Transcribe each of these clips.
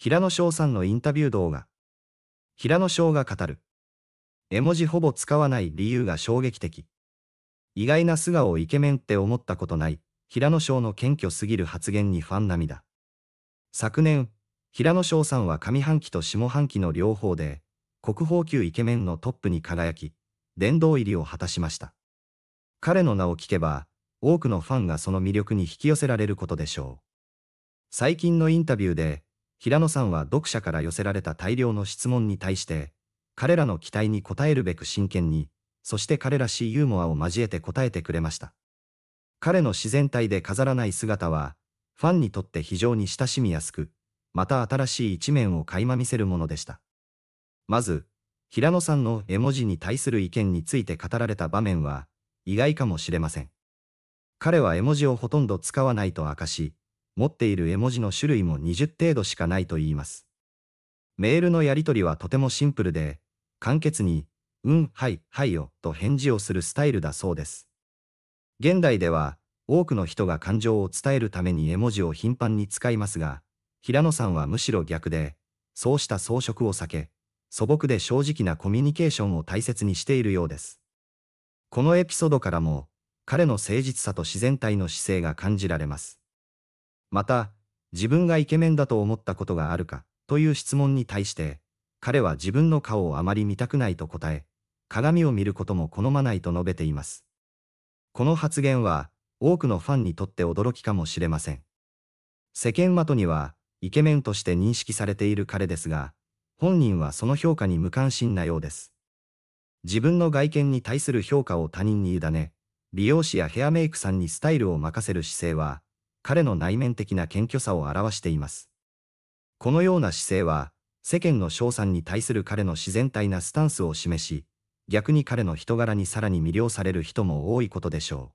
平野翔さんのインタビュー動画。平野翔が語る。絵文字ほぼ使わない理由が衝撃的。意外な素顔をイケメンって思ったことない、平野翔の謙虚すぎる発言にファン涙。昨年、平野翔さんは上半期と下半期の両方で、国宝級イケメンのトップに輝き、殿堂入りを果たしました。彼の名を聞けば、多くのファンがその魅力に引き寄せられることでしょう。最近のインタビューで、平野さんは読者から寄せられた大量の質問に対して、彼らの期待に応えるべく真剣に、そして彼らしいユーモアを交えて答えてくれました。彼の自然体で飾らない姿は、ファンにとって非常に親しみやすく、また新しい一面を垣間見せるものでした。まず、平野さんの絵文字に対する意見について語られた場面は、意外かもしれません。彼は絵文字をほとんど使わないと明かし、持っている絵文字の種類も20程度しかないと言います。メールのやり取りはとてもシンプルで、簡潔に、うん、はい、はいよ、と返事をするスタイルだそうです。現代では、多くの人が感情を伝えるために絵文字を頻繁に使いますが、平野さんはむしろ逆で、そうした装飾を避け、素朴で正直なコミュニケーションを大切にしているようです。このエピソードからも、彼の誠実さと自然体の姿勢が感じられます。また、自分がイケメンだと思ったことがあるか、という質問に対して、彼は自分の顔をあまり見たくないと答え、鏡を見ることも好まないと述べています。この発言は、多くのファンにとって驚きかもしれません。世間的には、イケメンとして認識されている彼ですが、本人はその評価に無関心なようです。自分の外見に対する評価を他人に委ね、美容師やヘアメイクさんにスタイルを任せる姿勢は、彼の内面的な謙虚さを表しています。このような姿勢は、世間の賞賛に対する彼の自然体なスタンスを示し、逆に彼の人柄にさらに魅了される人も多いことでしょ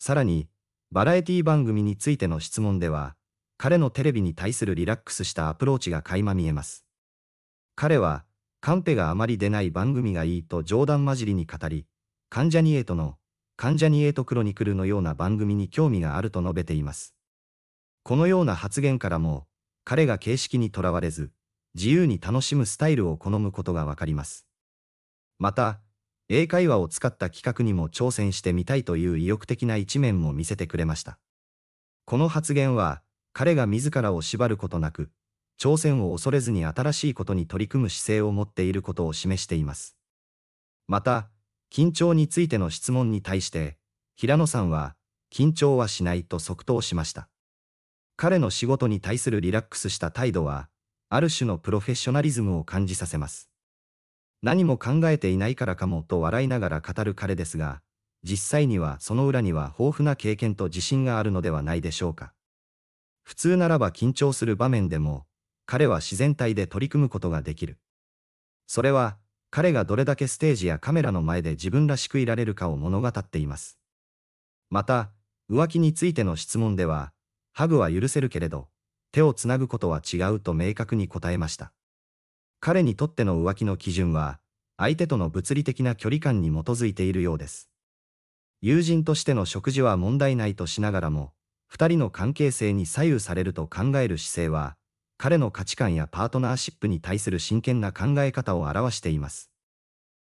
う。さらに、バラエティ番組についての質問では、彼のテレビに対するリラックスしたアプローチが垣間見えます。彼は、カンペがあまり出ない番組がいいと冗談交じりに語り、関ジャニエイトの、関ジャニエイトクロニクルのような番組に興味があると述べています。このような発言からも、彼が形式にとらわれず、自由に楽しむスタイルを好むことがわかります。また、英会話を使った企画にも挑戦してみたいという意欲的な一面も見せてくれました。この発言は、彼が自らを縛ることなく、挑戦を恐れずに新しいことに取り組む姿勢を持っていることを示しています。また、緊張についての質問に対して、平野さんは、緊張はしないと即答しました。彼の仕事に対するリラックスした態度は、ある種のプロフェッショナリズムを感じさせます。何も考えていないからかもと笑いながら語る彼ですが、実際にはその裏には豊富な経験と自信があるのではないでしょうか。普通ならば緊張する場面でも、彼は自然体で取り組むことができる。それは、彼がどれだけステージやカメラの前で自分らしくいられるかを物語っています。また、浮気についての質問では、ハグは許せるけれど、手をつなぐことは違うと明確に答えました。彼にとっての浮気の基準は、相手との物理的な距離感に基づいているようです。友人としての食事は問題ないとしながらも、二人の関係性に左右されると考える姿勢は、彼の価値観やパートナーシップに対する真剣な考え方を表しています。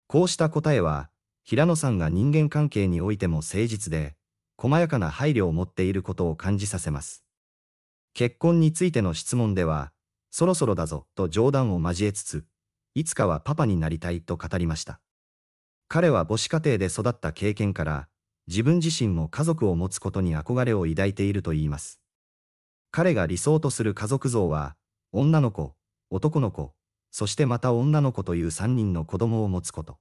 こうした答えは、平野さんが人間関係においても誠実で、細やかな配慮を持っていることを感じさせます。結婚についての質問では、そろそろだぞと冗談を交えつつ、いつかはパパになりたいと語りました。彼は母子家庭で育った経験から、自分自身も家族を持つことに憧れを抱いていると言います。彼が理想とする家族像は、女の子、男の子、そしてまた女の子という3人の子供を持つこと。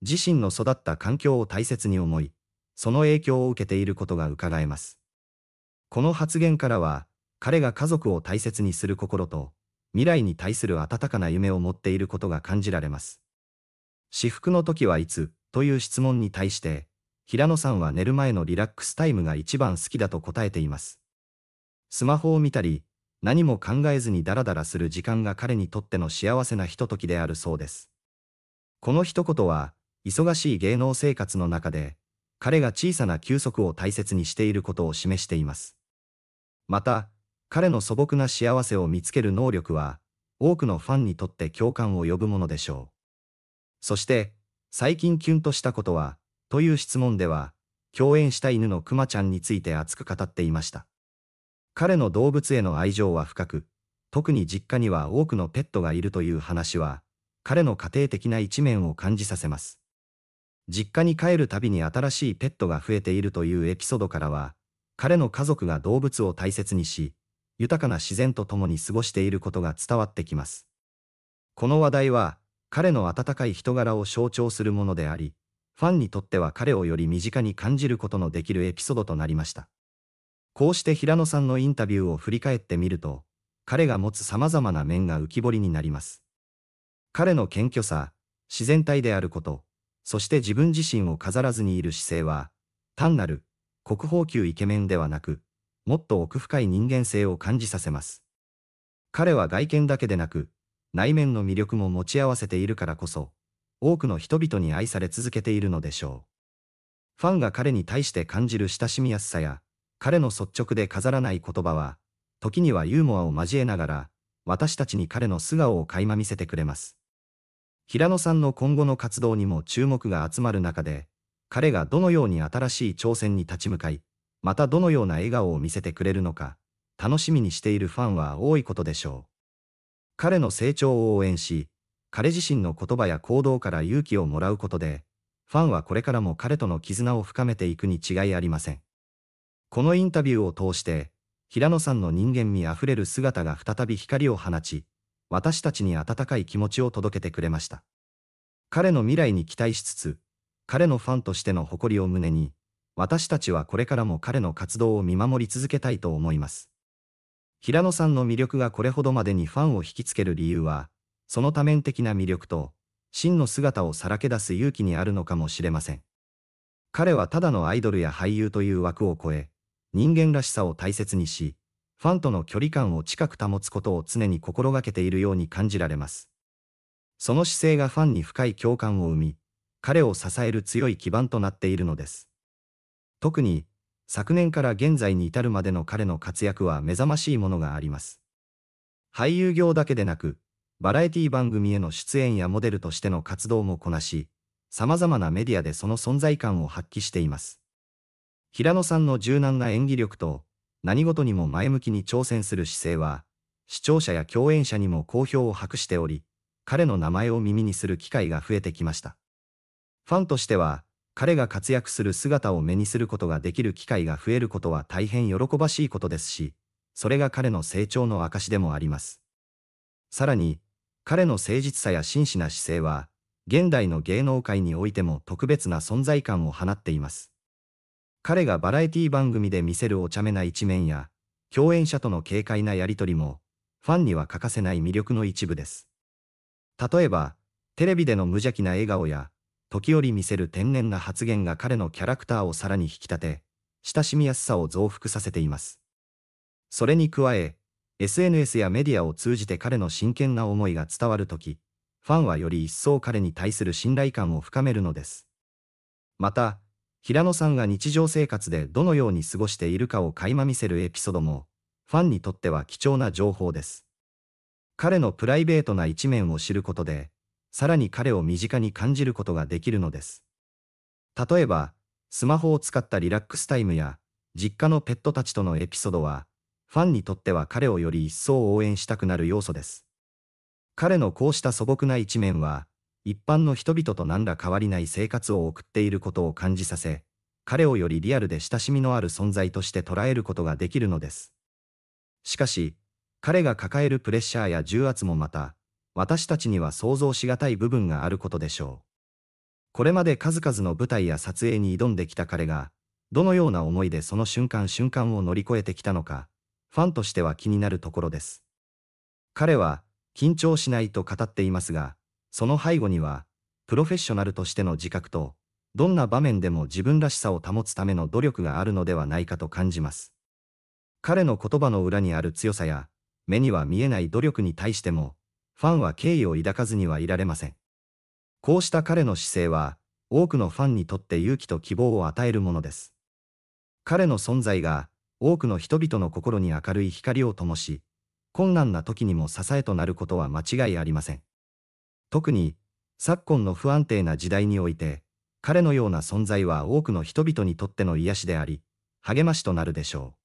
自身の育った環境を大切に思い、その影響を受けていることが伺えます。この発言からは、彼が家族を大切にする心と、未来に対する温かな夢を持っていることが感じられます。至福の時はいつという質問に対して、平野さんは寝る前のリラックスタイムが一番好きだと答えています。スマホを見たり、何も考えずにダラダラする時間が彼にとっての幸せなひとときであるそうです。この一言は、忙しい芸能生活の中で、彼が小さな休息を大切にしていることを示しています。また、彼の素朴な幸せを見つける能力は、多くのファンにとって共感を呼ぶものでしょう。そして、最近キュンとしたことは、という質問では、共演した犬のクマちゃんについて熱く語っていました。彼の動物への愛情は深く、特に実家には多くのペットがいるという話は、彼の家庭的な一面を感じさせます。実家に帰るたびに新しいペットが増えているというエピソードからは、彼の家族が動物を大切にし、豊かな自然と共に過ごしていることが伝わってきます。この話題は、彼の温かい人柄を象徴するものであり、ファンにとっては彼をより身近に感じることのできるエピソードとなりました。こうして平野さんのインタビューを振り返ってみると、彼が持つ様々な面が浮き彫りになります。彼の謙虚さ、自然体であること、そして自分自身を飾らずにいる姿勢は、単なる国宝級イケメンではなく、もっと奥深い人間性を感じさせます。彼は外見だけでなく、内面の魅力も持ち合わせているからこそ、多くの人々に愛され続けているのでしょう。ファンが彼に対して感じる親しみやすさや、彼の率直で飾らない言葉は、時にはユーモアを交えながら、私たちに彼の素顔を垣間見せてくれます。平野さんの今後の活動にも注目が集まる中で、彼がどのように新しい挑戦に立ち向かい、またどのような笑顔を見せてくれるのか、楽しみにしているファンは多いことでしょう。彼の成長を応援し、彼自身の言葉や行動から勇気をもらうことで、ファンはこれからも彼との絆を深めていくに違いありません。このインタビューを通して、平野さんの人間味あふれる姿が再び光を放ち、私たちに温かい気持ちを届けてくれました。彼の未来に期待しつつ、彼のファンとしての誇りを胸に、私たちはこれからも彼の活動を見守り続けたいと思います。平野さんの魅力がこれほどまでにファンを引きつける理由は、その多面的な魅力と、真の姿をさらけ出す勇気にあるのかもしれません。彼はただのアイドルや俳優という枠を超え、人間らしさを大切にし、ファンとの距離感を近く保つことを常に心がけているように感じられます。その姿勢がファンに深い共感を生み、彼を支える強い基盤となっているのです。特に、昨年から現在に至るまでの彼の活躍は目覚ましいものがあります。俳優業だけでなく、バラエティ番組への出演やモデルとしての活動もこなし、様々なメディアでその存在感を発揮しています。平野さんの柔軟な演技力と、何事にも前向きに挑戦する姿勢は、視聴者や共演者にも好評を博しており、彼の名前を耳にする機会が増えてきました。ファンとしては、彼が活躍する姿を目にすることができる機会が増えることは大変喜ばしいことですし、それが彼の成長の証でもあります。さらに、彼の誠実さや真摯な姿勢は、現代の芸能界においても特別な存在感を放っています。彼がバラエティ番組で見せるお茶目な一面や、共演者との軽快なやりとりも、ファンには欠かせない魅力の一部です。例えば、テレビでの無邪気な笑顔や、時折見せる天然な発言が彼のキャラクターをさらに引き立て、親しみやすさを増幅させています。それに加え、SNS やメディアを通じて彼の真剣な思いが伝わるとき、ファンはより一層彼に対する信頼感を深めるのです。また、平野さんが日常生活でどのように過ごしているかを垣間見せるエピソードも、ファンにとっては貴重な情報です。彼のプライベートな一面を知ることで、さらに彼を身近に感じることができるのです。例えば、スマホを使ったリラックスタイムや、実家のペットたちとのエピソードは、ファンにとっては彼をより一層応援したくなる要素です。彼のこうした素朴な一面は、一般の人々と何ら変わりない生活を送っていることを感じさせ、彼をよりリアルで親しみのある存在として捉えることができるのです。しかし、彼が抱えるプレッシャーや重圧もまた、私たちには想像しがたい部分があることでしょう。これまで数々の舞台や撮影に挑んできた彼が、どのような思いでその瞬間瞬間を乗り越えてきたのか、ファンとしては気になるところです。彼は、緊張しないと語っていますが、その背後には、プロフェッショナルとしての自覚と、どんな場面でも自分らしさを保つための努力があるのではないかと感じます。彼の言葉の裏にある強さや、目には見えない努力に対しても、ファンは敬意を抱かずにはいられません。こうした彼の姿勢は、多くのファンにとって勇気と希望を与えるものです。彼の存在が、多くの人々の心に明るい光を灯し、困難な時にも支えとなることは間違いありません。特に、昨今の不安定な時代において、彼のような存在は多くの人々にとっての癒しであり、励ましとなるでしょう。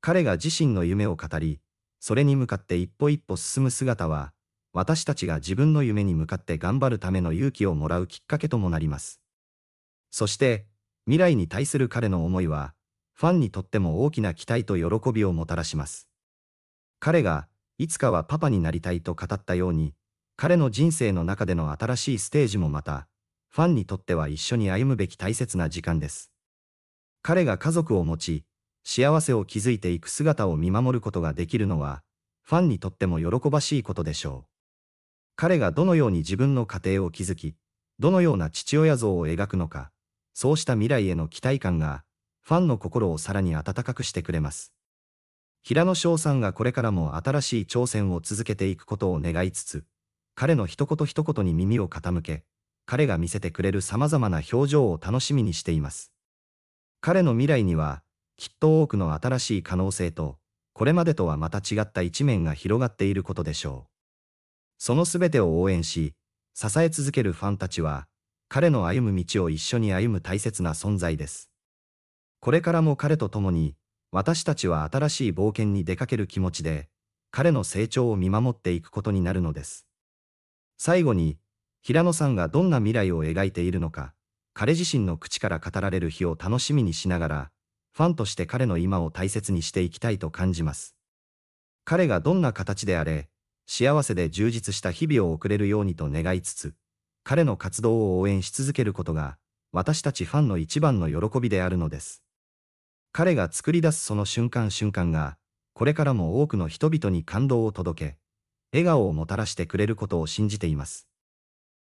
彼が自身の夢を語り、それに向かって一歩一歩進む姿は、私たちが自分の夢に向かって頑張るための勇気をもらうきっかけともなります。そして、未来に対する彼の思いは、ファンにとっても大きな期待と喜びをもたらします。彼が、いつかはパパになりたいと語ったように、彼の人生の中での新しいステージもまた、ファンにとっては一緒に歩むべき大切な時間です。彼が家族を持ち、幸せを築いていく姿を見守ることができるのは、ファンにとっても喜ばしいことでしょう。彼がどのように自分の家庭を築き、どのような父親像を描くのか、そうした未来への期待感が、ファンの心をさらに温かくしてくれます。平野翔さんがこれからも新しい挑戦を続けていくことを願いつつ、彼の一言一言に耳を傾け、彼が見せてくれる様々な表情を楽しみにしています。彼の未来には、きっと多くの新しい可能性と、これまでとはまた違った一面が広がっていることでしょう。そのすべてを応援し、支え続けるファンたちは、彼の歩む道を一緒に歩む大切な存在です。これからも彼と共に、私たちは新しい冒険に出かける気持ちで、彼の成長を見守っていくことになるのです。最後に、平野さんがどんな未来を描いているのか、彼自身の口から語られる日を楽しみにしながら、ファンとして彼の今を大切にしていきたいと感じます。彼がどんな形であれ、幸せで充実した日々を送れるようにと願いつつ、彼の活動を応援し続けることが、私たちファンの一番の喜びであるのです。彼が作り出すその瞬間瞬間が、これからも多くの人々に感動を届け、笑顔をもたらしてくれることを信じています。